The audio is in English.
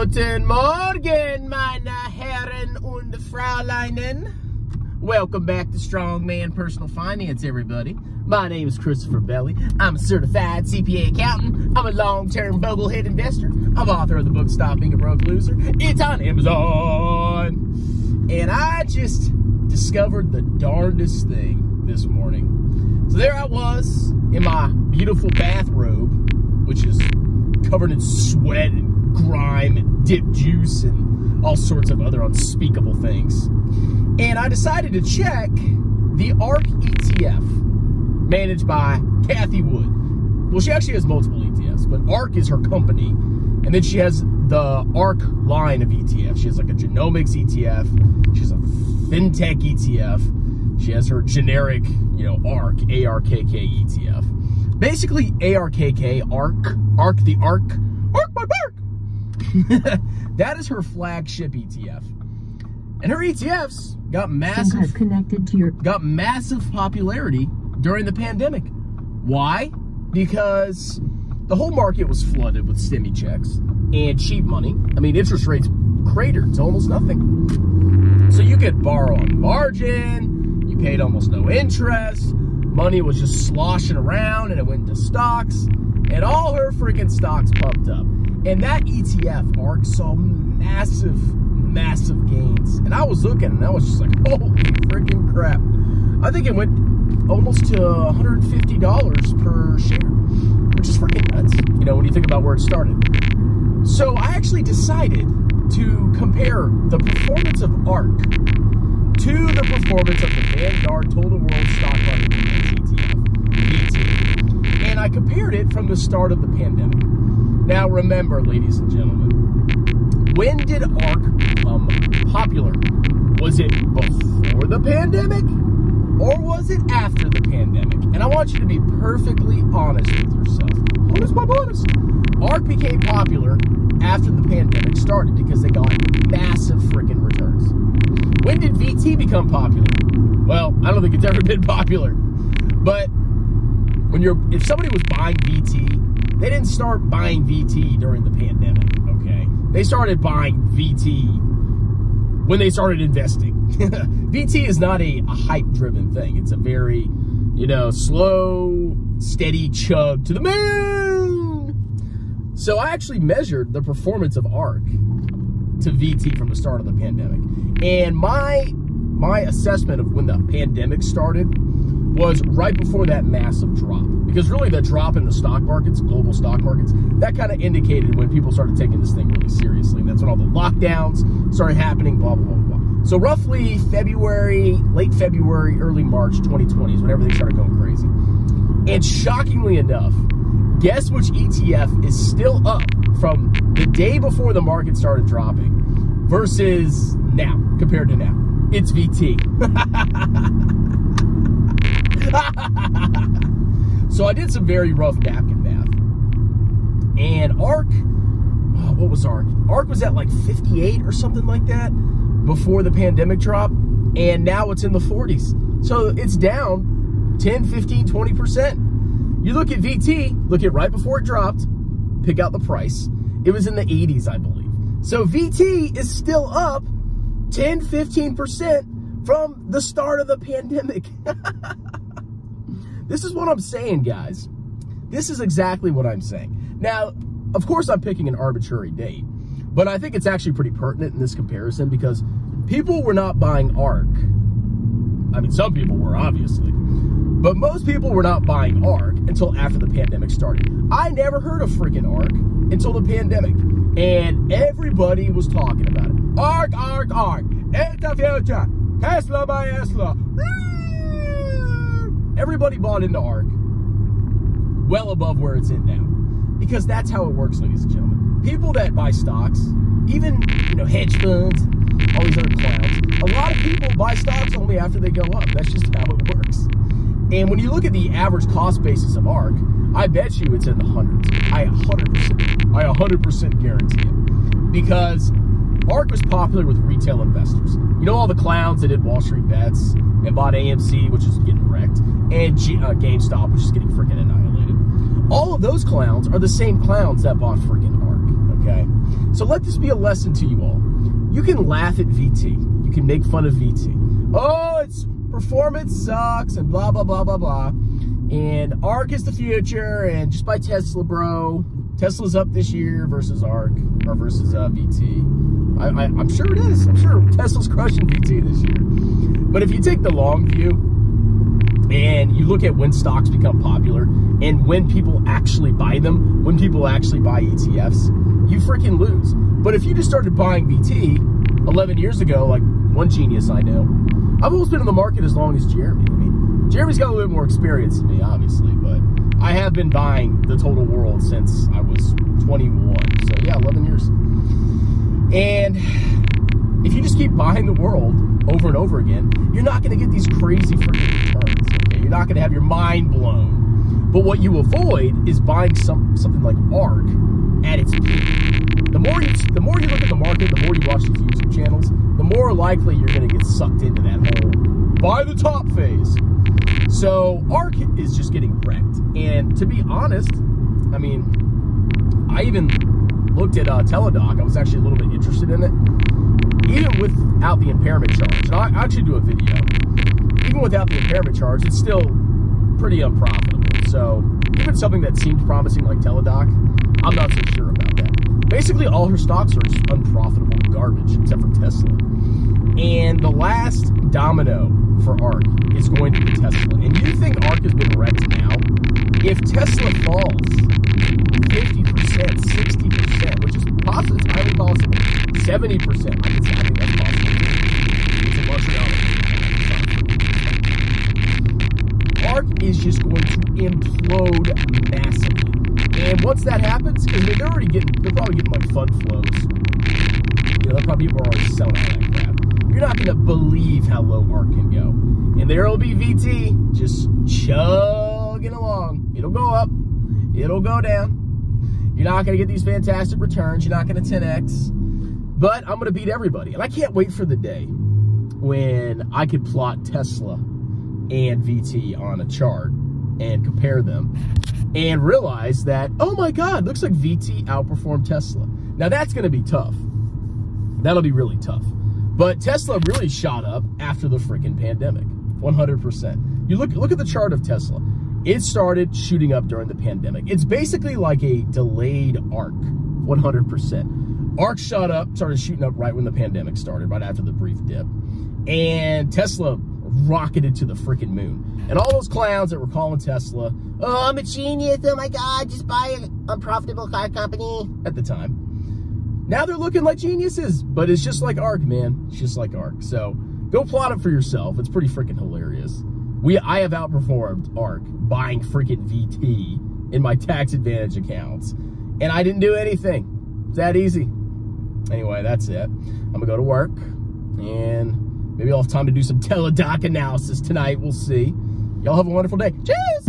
Guten Morgen, meine Herren und Fräuleinen. Welcome back to Strongman Personal Finance, everybody. My name is Christopher Belly. I'm a certified CPA accountant. I'm a long-term boglehead investor. I'm author of the book Stop Being a Broke Loser. It's on Amazon. And I just discovered the darndest thing this morning. So there I was in my beautiful bathrobe, which is covered in sweat and grime and dip juice and all sorts of other unspeakable things. And I decided to check the ARK ETF managed by Cathie Wood. Well, she actually has multiple ETFs, but ARK is her company. And then she has the ARK line of ETF. She has like a genomics ETF. She has a fintech ETF. She has her generic, you know, ARK, ARKK ETF. Basically, ARKK, ARK, ARK the ARK, ARK my ARK. that is her flagship ETF. And her ETFs got massive connected to your got massive popularity during the pandemic. Why? Because the whole market was flooded with stimmy checks and cheap money. I mean, interest rates cratered to almost nothing. So you could borrow on margin, you paid almost no interest, money was just sloshing around and it went into stocks, and all her freaking stocks pumped up. And that ETF ARK saw massive, massive gains. And I was looking and I was just like, holy freaking crap. I think it went almost to $150 per share, which is freaking nuts, you know, when you think about where it started. So I actually decided to compare the performance of ARK to the performance of the Vanguard Total World Stock Market ETF. And I compared it from the start of the pandemic. Now remember, ladies and gentlemen, when did ARK become popular? Was it before the pandemic or was it after the pandemic? And I want you to be perfectly honest with yourself. Honest, my honest. ARK became popular after the pandemic started because they got massive freaking returns. When did VT become popular? Well, I don't think it's ever been popular. But when you're if somebody was buying VT they didn't start buying VT during the pandemic, okay? They started buying VT when they started investing. VT is not a, a hype driven thing. It's a very, you know, slow, steady chug to the moon. So I actually measured the performance of ARK to VT from the start of the pandemic. And my my assessment of when the pandemic started was right before that massive drop. Because really, the drop in the stock markets, global stock markets, that kind of indicated when people started taking this thing really seriously. And that's when all the lockdowns started happening, blah, blah, blah, blah. So, roughly February, late February, early March 2020 is when everything started going crazy. And shockingly enough, guess which ETF is still up from the day before the market started dropping versus now, compared to now? It's VT. so I did some very rough napkin math. And ARK, oh, what was ARK? ARK was at like 58 or something like that before the pandemic drop. And now it's in the 40s. So it's down 10, 15, 20%. You look at VT, look at right before it dropped, pick out the price. It was in the 80s, I believe. So VT is still up 10, 15% from the start of the pandemic. This is what I'm saying, guys. This is exactly what I'm saying. Now, of course, I'm picking an arbitrary date, but I think it's actually pretty pertinent in this comparison because people were not buying ARK. I mean, some people were, obviously, but most people were not buying ARK until after the pandemic started. I never heard of freaking ARK until the pandemic, and everybody was talking about it. ARK, ARK, ARK, It's the future. Tesla buy Tesla. Everybody bought into ARK well above where it's in now. Because that's how it works, ladies and gentlemen. People that buy stocks, even, you know, hedge funds, all these other clowns, a lot of people buy stocks only after they go up. That's just how it works. And when you look at the average cost basis of ARK, I bet you it's in the hundreds. I 100%, I 100% guarantee it. Because ARK was popular with retail investors. You know all the clowns that did Wall Street bets and bought AMC, which is getting wrecked, and G uh, GameStop, which is getting freaking annihilated. All of those clowns are the same clowns that bought freaking ARK, okay? So let this be a lesson to you all. You can laugh at VT. You can make fun of VT. Oh, its performance sucks and blah, blah, blah, blah, blah. And ARK is the future and just buy Tesla, bro. Tesla's up this year versus ARK or versus uh, VT. I, I, I'm sure it is. I'm sure Tesla's crushing VT this year. But if you take the long view, and you look at when stocks become popular and when people actually buy them, when people actually buy ETFs, you freaking lose. But if you just started buying VT 11 years ago, like one genius I know, I've always been in the market as long as Jeremy. I mean, Jeremy's got a little bit more experience than me, obviously, but I have been buying the total world since I was 21. So yeah, 11 years. And if you just keep buying the world over and over again, you're not going to get these crazy freaking returns. Okay? You're not going to have your mind blown. But what you avoid is buying some something like ARK at its peak. The more you the more you look at the market, the more you watch these YouTube channels, the more likely you're going to get sucked into that whole buy the top phase. So ARK is just getting wrecked. And to be honest, I mean, I even looked at uh, Teladoc. I was actually a little bit interested in it even without the impairment charge, and I actually do a video, even without the impairment charge, it's still pretty unprofitable. So even something that seemed promising like Teladoc, I'm not so sure about that. Basically, all her stocks are just unprofitable garbage, except for Tesla. And the last domino for ARK is going to be Tesla. And you think ARK has been wrecked now? If Tesla falls 50%, 60%, which is possible, it's highly possible, 70%, I say, I think that's possible. It's a Montreal. ARK is just going to implode massively. And once that happens, because they're already getting, they're probably getting like fund flows. You know, they're probably people are already selling all that crap. You're not going to believe how low ARK can go. And there will be VT just chugging along. It'll go up. It'll go down. You're not going to get these fantastic returns. You're not going to 10x. But I'm going to beat everybody. And I can't wait for the day when I could plot Tesla and VT on a chart and compare them and realize that, oh my God, looks like VT outperformed Tesla. Now that's going to be tough. That'll be really tough. But Tesla really shot up after the freaking pandemic, 100%. You look look at the chart of Tesla. It started shooting up during the pandemic. It's basically like a delayed ARK, 100%. ARK shot up, started shooting up right when the pandemic started, right after the brief dip. And Tesla rocketed to the freaking moon. And all those clowns that were calling Tesla, oh, I'm a genius, oh my God, just buy an unprofitable car company at the time. Now they're looking like geniuses, but it's just like ARK, man. It's just like ARK. So go plot it for yourself. It's pretty freaking hilarious. We, I have outperformed ARK buying freaking VT in my tax advantage accounts. And I didn't do anything. It's that easy. Anyway, that's it. I'm gonna go to work and maybe I'll have time to do some Teladoc analysis tonight. We'll see. Y'all have a wonderful day. Cheers!